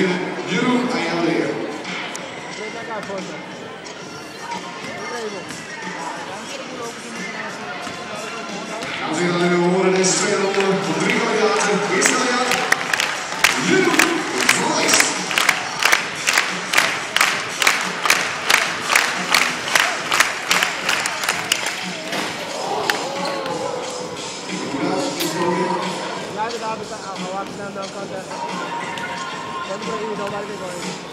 William Nuno Ayalea. Als u dat nu horen is, veel op Rodrigo Jaten, is dat Jaten? Eu. Voice. Leider daar bedankt, maar wat dan a al zeggen. Wat ben je dan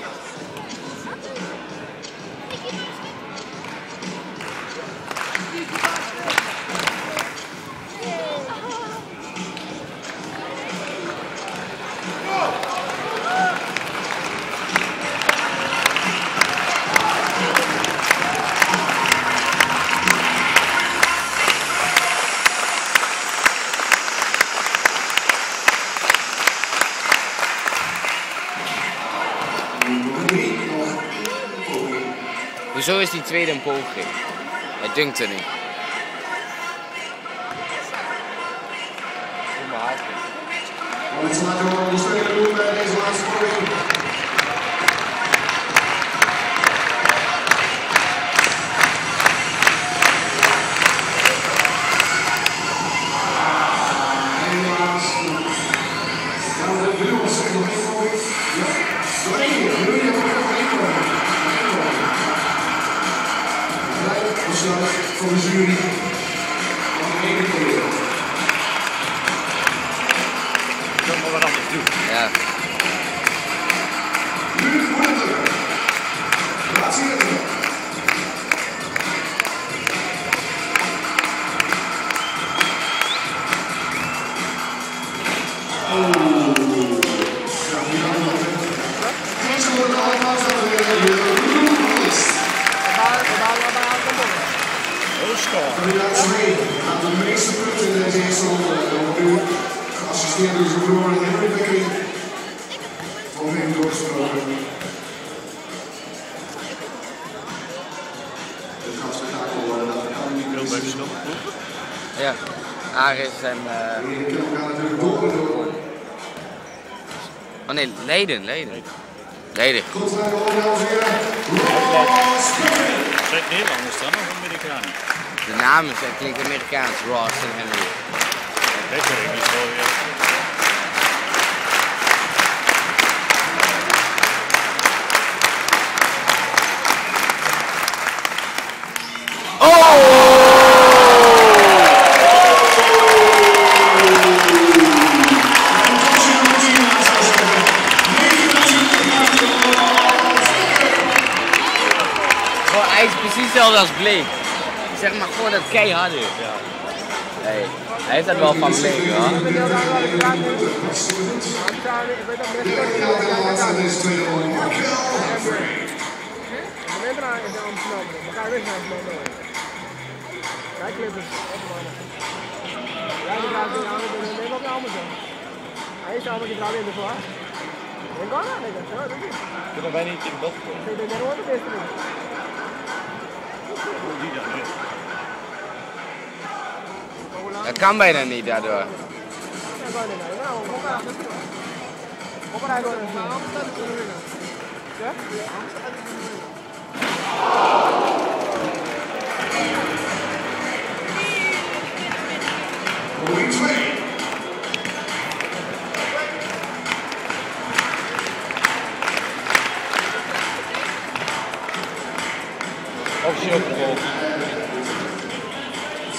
Hoezo is die tweede een poging? Hij dunkt er niet. Geassisteerd door zijn broer Henry Beckery. Over hem doorgesproken. Dit gaat spektakel worden. Dat kan niet Wil bij de meer snel. Ja. Aris en... eh, elkaar natuurlijk door en door. Oh nee, Leiden, Leiden. Goed. Zijn het Nederlanders dan of Amerikanen? De namen zijn klinken Amerikaans. Ross en Henry. Gewoon, hij is precies hetzelfde als Blake. Zeg maar gewoon dat keiharde. Ja. Hey, hij heeft dat wel van Blake, hoor. Dat in in. Hij is allemaal die vrouw in de vlag. Ik kan dat niet. Dat is het. Kunnen wij niet in de bad komen? Ik ben de beste. niet. Hoe die dan? Dat kan bijna niet daardoor.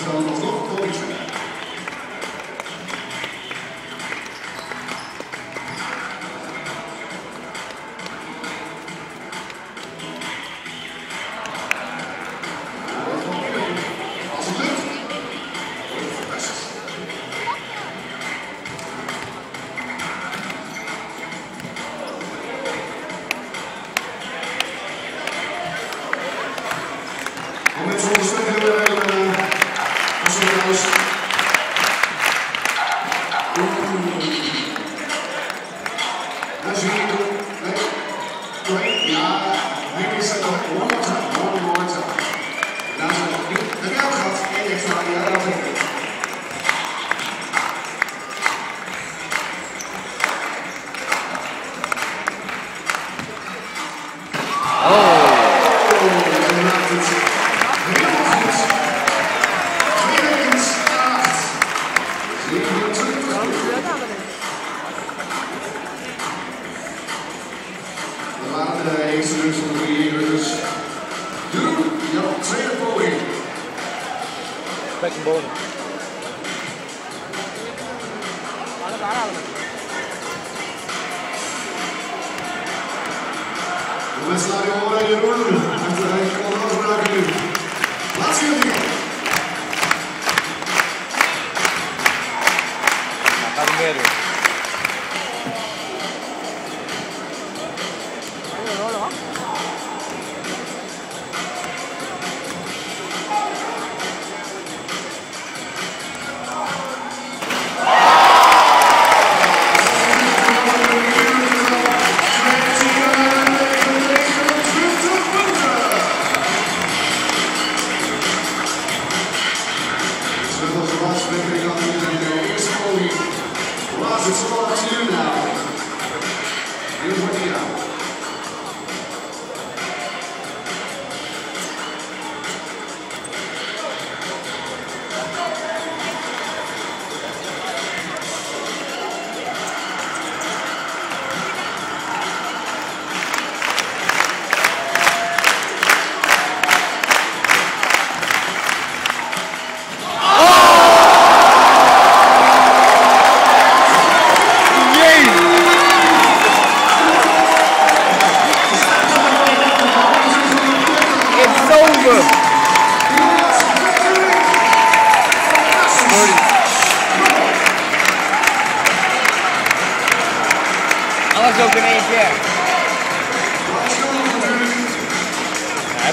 Kan niet. Dat is bonus. Deus vai. Alles ook in één keer. Hij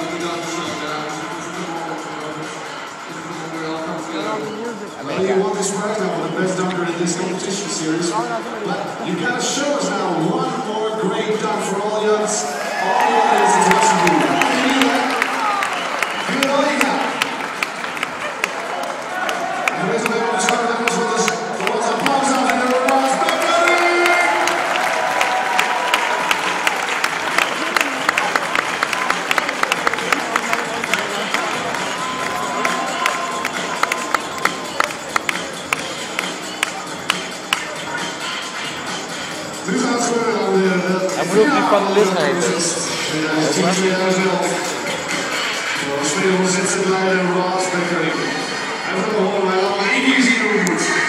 nummer 12 zitten daar. Well, you won this prize now for the best dunker in this competition series. But you gotta show us now one more great dunk for all others, all the audience klub die van Liz 2000. Speelman zit zijn lijn en blaast en kreeg. Hij heeft nog.